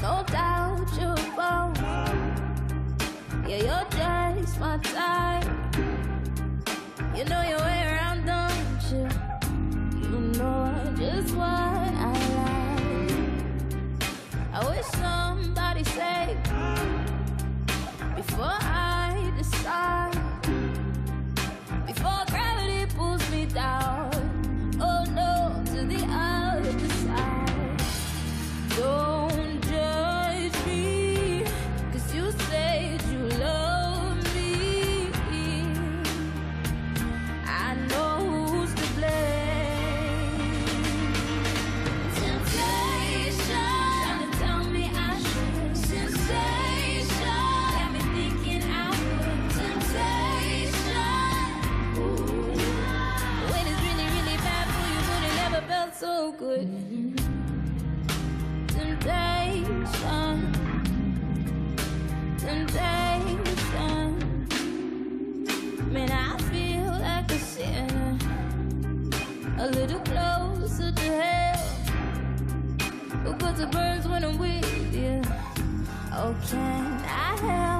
scooped out your bones. Yeah, you're just my type. You know you're. so good. Temptation, temptation. Man, I feel like a sinner. A little closer to hell. Because it burns when I'm with you. Oh, can I help?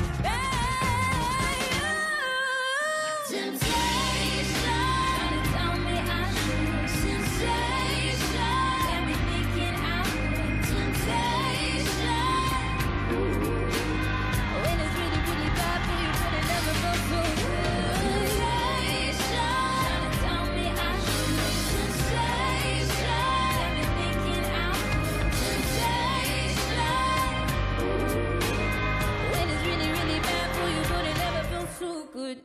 good